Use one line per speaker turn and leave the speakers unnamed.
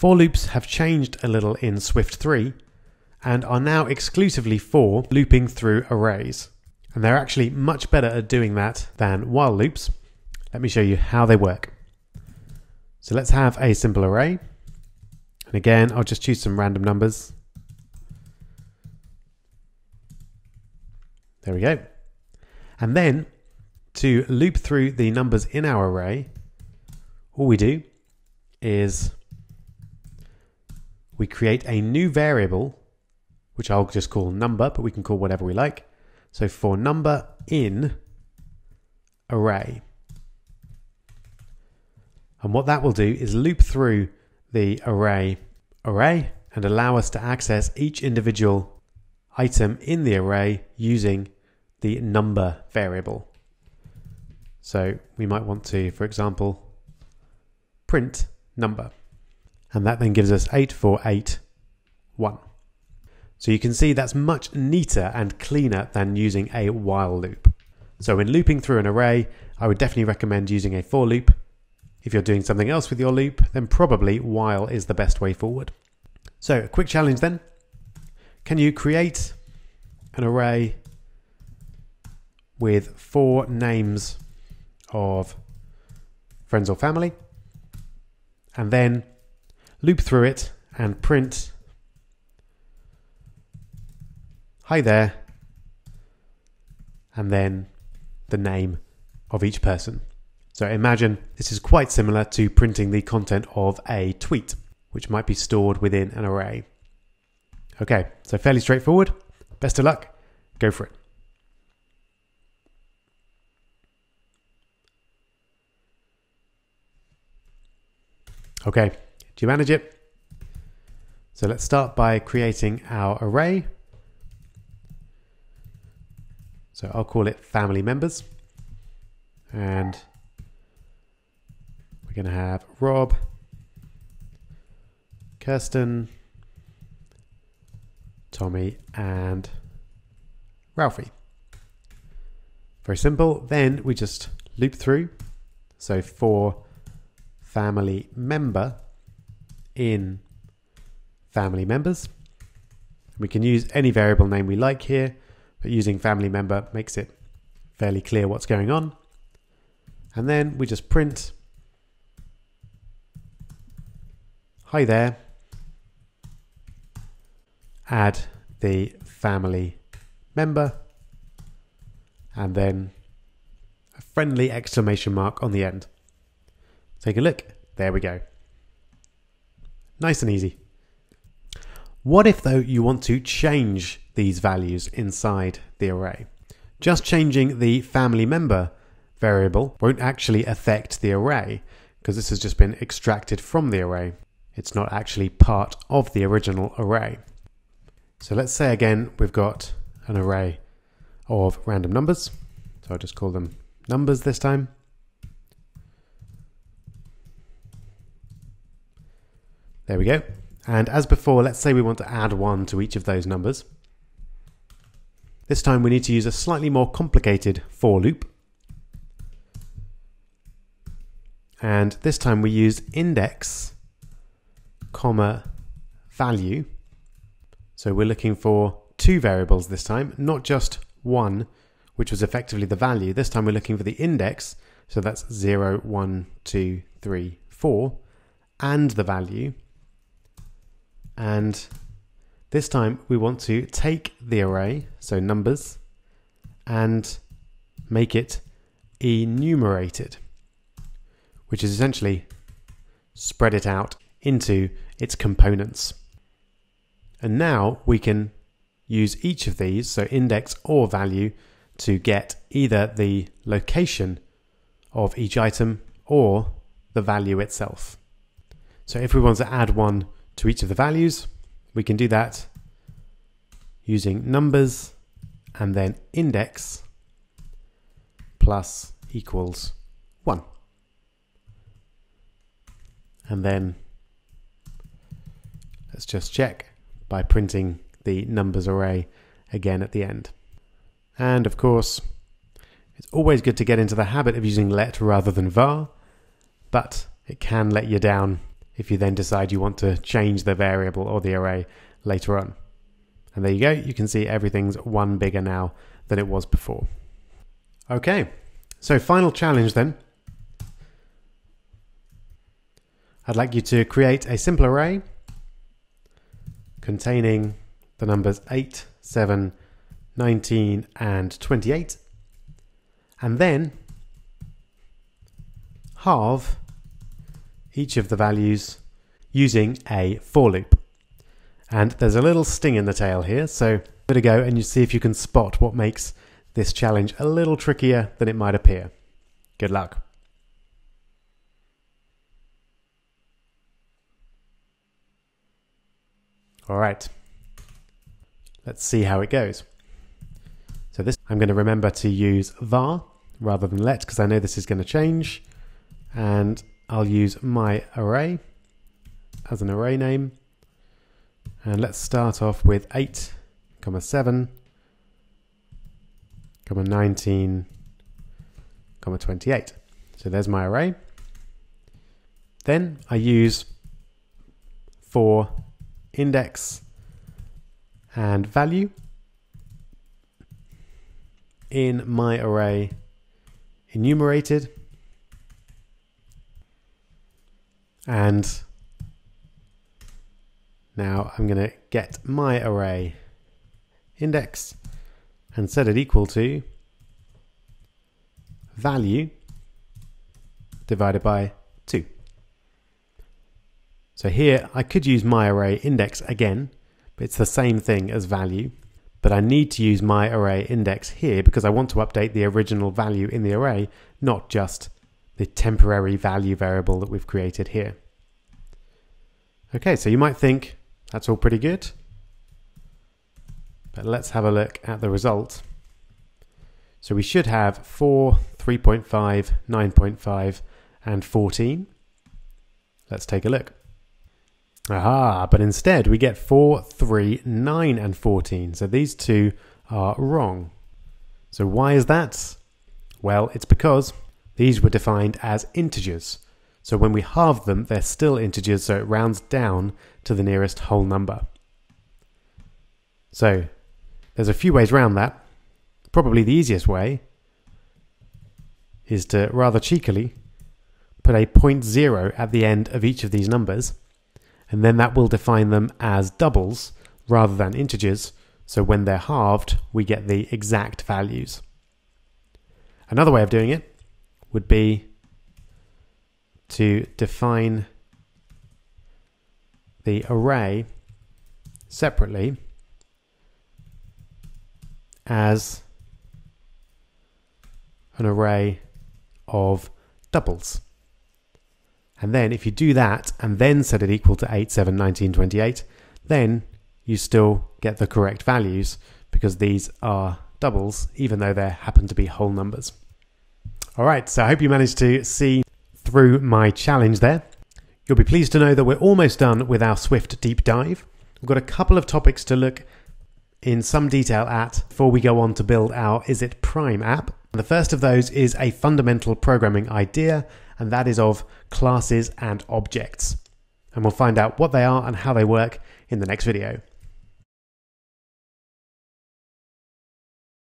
For loops have changed a little in Swift 3 and are now exclusively for looping through arrays. And they're actually much better at doing that than while loops. Let me show you how they work. So let's have a simple array. And again, I'll just choose some random numbers. There we go. And then to loop through the numbers in our array, all we do is we create a new variable, which I'll just call number, but we can call whatever we like. So for number in array. And what that will do is loop through the array array and allow us to access each individual item in the array using the number variable. So we might want to, for example, print number. And that then gives us 8481. So you can see that's much neater and cleaner than using a while loop. So when looping through an array, I would definitely recommend using a for loop if you're doing something else with your loop, then probably while is the best way forward. So a quick challenge then. Can you create an array with four names of friends or family and then loop through it and print hi there and then the name of each person. So imagine this is quite similar to printing the content of a tweet, which might be stored within an array. Okay, so fairly straightforward. Best of luck. Go for it. Okay, you manage it? So let's start by creating our array. So I'll call it family members. And we're going to have Rob, Kirsten, Tommy, and Ralphie. Very simple. Then we just loop through. So for family member in family members, we can use any variable name we like here, but using family member makes it fairly clear what's going on. And then we just print hi there, add the family member, and then a friendly exclamation mark on the end. Take a look. There we go. Nice and easy. What if, though, you want to change these values inside the array? Just changing the family member variable won't actually affect the array because this has just been extracted from the array. It's not actually part of the original array. So let's say again, we've got an array of random numbers. So I'll just call them numbers this time. There we go. And as before, let's say we want to add one to each of those numbers. This time we need to use a slightly more complicated for loop. And this time we use index comma value. So we're looking for two variables this time, not just one, which was effectively the value. This time we're looking for the index, so that's 0, 1, 2, 3, 4, and the value. And this time we want to take the array, so numbers, and make it enumerated, which is essentially spread it out into its components. And now we can use each of these, so index or value, to get either the location of each item or the value itself. So if we want to add one to each of the values, we can do that using numbers and then index plus equals 1. And then Let's just check by printing the numbers array again at the end. And of course, it's always good to get into the habit of using let rather than var, but it can let you down if you then decide you want to change the variable or the array later on. And there you go, you can see everything's one bigger now than it was before. Okay, so final challenge then. I'd like you to create a simple array containing the numbers 8, 7, 19 and 28 and then halve each of the values using a for loop. And there's a little sting in the tail here, so give it a go and you see if you can spot what makes this challenge a little trickier than it might appear. Good luck. All right, let's see how it goes. So this, I'm going to remember to use var rather than let because I know this is going to change. And I'll use my array as an array name. And let's start off with 8, comma 7, comma 19, comma 28. So there's my array. Then I use for index and value in my array enumerated and now I'm going to get my array index and set it equal to value divided by 2. So here I could use my array index again, but it's the same thing as value but I need to use my array index here because I want to update the original value in the array, not just the temporary value variable that we've created here. Okay, so you might think that's all pretty good, but let's have a look at the result. So we should have 4, 3.5, 9.5, and 14. Let's take a look. Aha, but instead we get 4, 3, 9 and 14. So these two are wrong. So why is that? Well, it's because these were defined as integers. So when we halve them, they're still integers, so it rounds down to the nearest whole number. So there's a few ways around that. Probably the easiest way is to rather cheekily put a point zero at the end of each of these numbers and then that will define them as doubles rather than integers. So when they're halved, we get the exact values. Another way of doing it would be to define the array separately as an array of doubles. And then if you do that and then set it equal to 8, 7, 19, 28, then you still get the correct values because these are doubles, even though they happen to be whole numbers. All right, so I hope you managed to see through my challenge there. You'll be pleased to know that we're almost done with our Swift deep dive. We've got a couple of topics to look in some detail at before we go on to build our Is It Prime app. The first of those is a fundamental programming idea and that is of classes and objects. And we'll find out what they are and how they work in the next video.